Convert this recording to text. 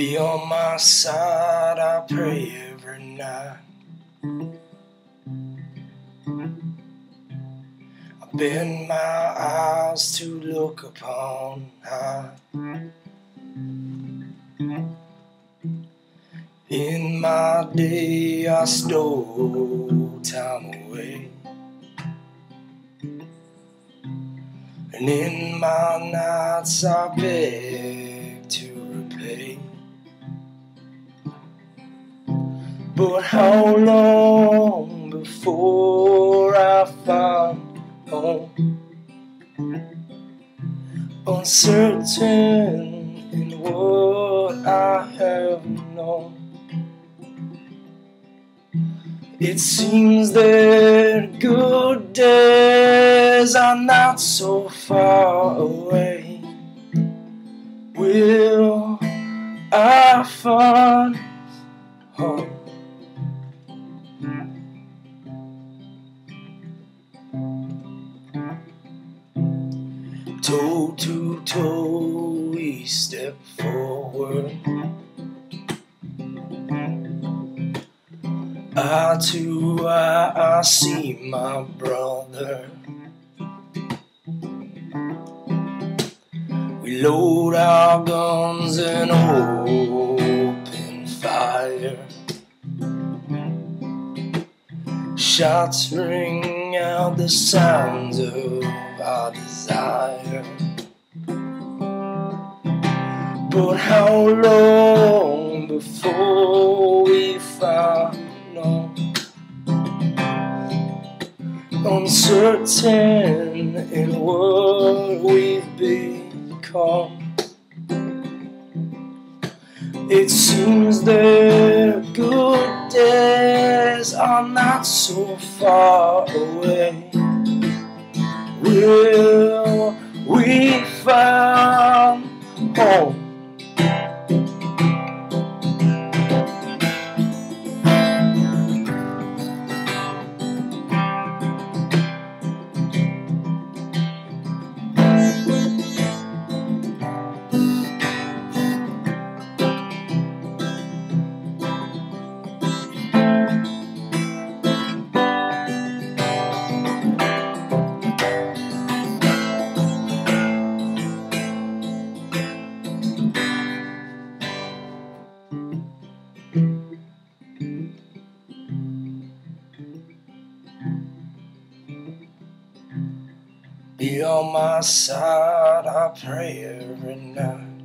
Be on my side, I pray every night. I bend my eyes to look upon high. In my day, I stole time away. And in my nights, I beg But how long before I find home? Uncertain in what I have known. It seems that good days are not so far away. Will I find home? Toe to toe, we step forward. Eye to eye, I see my brother. We load our guns and open fire. Shots ring out the sounds of our desire. But how long before we find out? uncertain in what we've become? It seems that good days are not so far away. We found home? Be on my side, I pray every night.